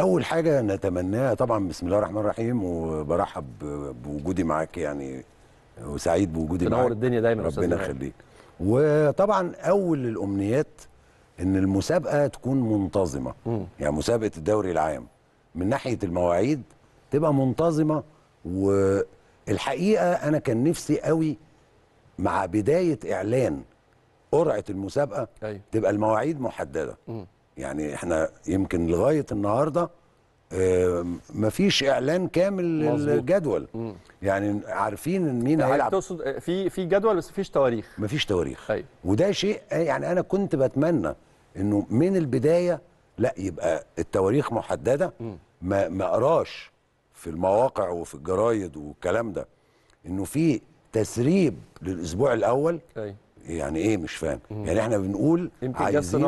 أول حاجة نتمناها طبعا بسم الله الرحمن الرحيم وبرحب بوجودي معاك يعني وسعيد بوجودي تنور معاك الدنيا دايما ربنا. يخليك وطبعا أول الأمنيات إن المسابقة تكون منتظمة مم. يعني مسابقة الدوري العام من ناحية المواعيد تبقى منتظمة والحقيقة أنا كان نفسي قوي مع بداية إعلان قرعة المسابقة أيوه تبقى المواعيد محددة مم. يعني إحنا يمكن لغاية النهارده آه، مفيش إعلان كامل مظبوط. مم. يعني عارفين مين حضرتك هيلعب. تقصد آه، في في جدول بس مفيش تواريخ. مفيش تواريخ. أيوه وده شيء يعني أنا كنت بتمنى إنه من البداية لا يبقى التواريخ محددة. مم. ما ما أقراش في المواقع وفي الجرايد والكلام ده. إنه في تسريب للأسبوع الأول. أيوه يعني إيه؟ مش فاهم. يعني إحنا بنقول عايزين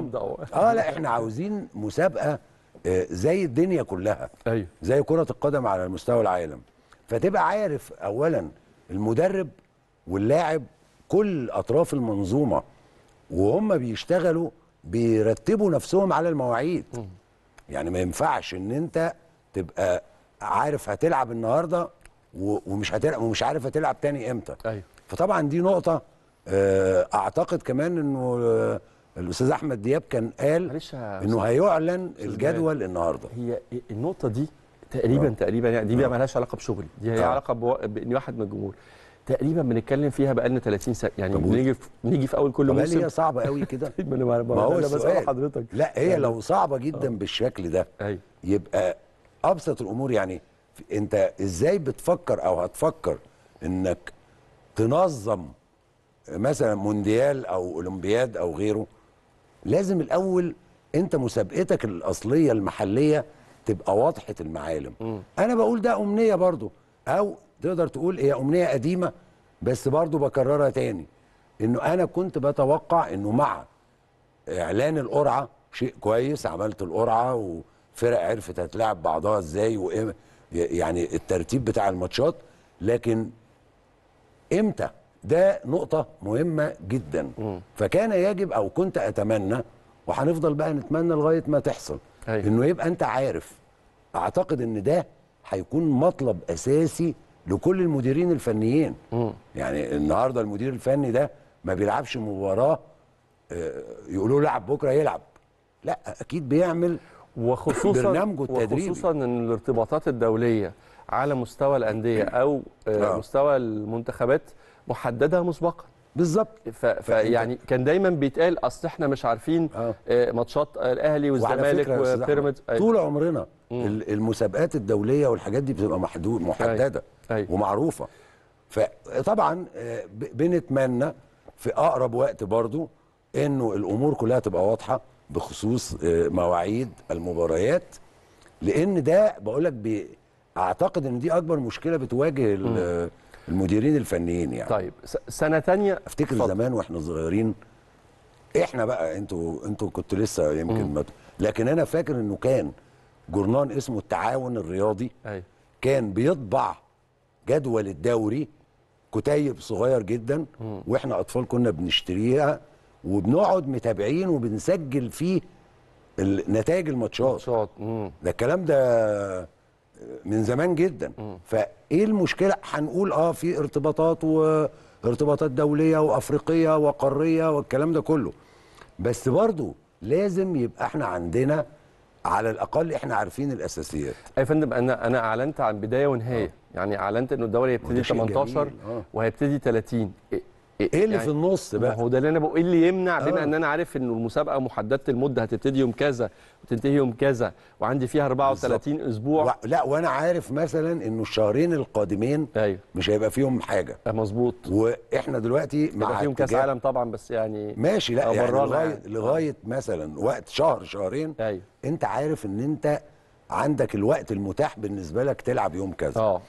آه لا إحنا عاوزين مسابقة آه، زي الدنيا كلها. أيوه. زي كرة القدم على مستوى العالم. فتبقى عارف اولا المدرب واللاعب كل أطراف المنظومة وهم بيشتغلوا بيرتبوا نفسهم على المواعيد. يعني ما ينفعش إن أنت تبقى عارف هتلعب النهارده ومش هتلعب ومش عارف هتلعب تاني إمتى. أيوه. فطبعا دي نقطة آه، أعتقد كمان إنه آه، الأستاذ أحمد دياب كان قال إنه هيعلن الجدول النهارده. هي النقطة دي تقريبا آه. تقريبا يعني دي بقى آه. مالهاش علاقة بشغلي. دي هي آه. علاقة بو... بإن واحد من الجمهور. تقريبا بنتكلم فيها بقالنا 30 سنة يعني بنيجي في... نيجي في أول كل موسم. هي صعبة قوي كده؟ ما أنا ما ما هو بسأل السؤال. حضرتك. لا هي يعني- لو صعبة جدا بالشكل ده أيوه يبقى أبسط الأمور يعني أنت إزاي بتفكر أو هتفكر إنك تنظم مثلا مونديال أو أولمبياد أو غيره لازم الأول أنت مسابقتك الأصلية المحلية تبقى واضحة المعالم مم. أنا بقول ده أمنية برضو أو تقدر تقول هي أمنية قديمة بس برضو بكررها تاني إنه أنا كنت بتوقع إنه مع إعلان القرعة شيء كويس عملت القرعة وفرق عرفت هتلاعب بعضها إزاي وإيه يعني الترتيب بتاع الماتشات لكن إمتى ده نقطة مهمة جدا مم. فكان يجب أو كنت أتمنى وهنفضل بقى نتمنى لغاية ما تحصل أيوة. إنه يبقى أنت عارف أعتقد إن ده هيكون مطلب أساسي لكل المديرين الفنيين مم. يعني النهارده المدير الفني ده ما بيلعبش مباراة آه، يقولوا لعب بكرة يلعب لا أكيد بيعمل وخصوصا برنامجه التدريبي. وخصوصا إن الارتباطات الدولية على مستوى الأندية أو آه، آه. مستوى المنتخبات محددة مسبقا بالظبط فيعني كان دايما بيتقال أصل إحنا مش عارفين آه. آه، ماتشات الأهلي والزمالك وبيراميدز أيوة. طول عمرنا مم. ال- المسابقات الدولية والحاجات دي بتبقى محدود محددة أيوة. ومعروفة فطبعا آه، بنتمنى في أقرب وقت برضو إنه الأمور كلها تبقى واضحة بخصوص آه، مواعيد المباريات لأن ده بقول لك أعتقد إن دي أكبر مشكلة بتواجه المديرين الفنيين يعني. طيب سنة تانية افتكر اتفضل. زمان وإحنا صغيرين إحنا بقى أنتوا أنتوا كنتوا لسه يمكن ما لكن أنا فاكر انه كان جورنان اسمه التعاون الرياضي أيوه كان بيطبع جدول الدوري كتيب صغير جدا وإحنا أطفال كنا بنشتريها وبنقعد متابعين وبنسجل فيه نتائج الماتشات. ده الكلام ده من زمان جدا. فإيه المشكلة؟ هنقول آه في ارتباطات وارتباطات دولية وأفريقية وقارية والكلام ده كله. بس برضو لازم يبقى إحنا عندنا على الأقل إحنا عارفين الأساسيات. يا فندم أنا أنا أعلنت عن بداية ونهاية. يعني أعلنت إنه الدوري هيبتدي شيء 18 جميل، آه. وهيبتدي 30 إيه إيه اللي في النص بقى؟ هو ده اللي أنا بقول إيه اللي يمنع بما آه. إن أنا عارف انه المسابقة محددة المدة هتبتدي يوم كذا وتنتهي يوم كذا وعندي فيها 34 أسبوع. و... لا وأنا عارف مثلا إنه الشهرين القادمين أيوه. مش هيبقى فيهم حاجة. آه، مظبوط. وإحنا دلوقتي مع فيهم كأس عالم طبعا بس يعني ماشي لا يعني لغاية يعني. لغاية مثلا وقت شهر شهرين أيوه. أنت عارف إن أنت عندك الوقت المتاح بالنسبة لك تلعب يوم كذا. آه.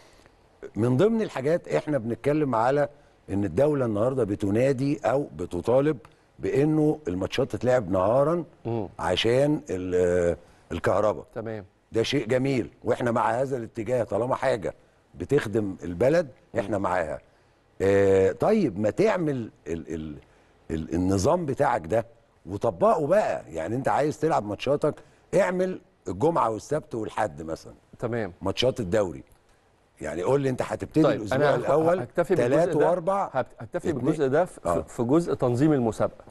من ضمن الحاجات إحنا بنتكلم على إن الدولة النهارده بتنادي أو بتطالب بإنه الماتشات تتلعب نهارا مم. عشان ال- الكهرباء. تمام. ده شيء جميل. وإحنا مع هذا الاتجاه طالما حاجة بتخدم البلد إحنا معاها. آه طيب ما تعمل ال ال ال النظام بتاعك ده وطبقه بقى. يعني أنت عايز تلعب ماتشاتك اعمل الجمعة والسبت والحد مثلا. تمام. ماتشات الدوري. يعني قول لي انت هتبتدي طيب الأسبوع أنا الأول ثلاث وأربع هكتفي. بالجزء ده في, آه. في جزء تنظيم المسابقة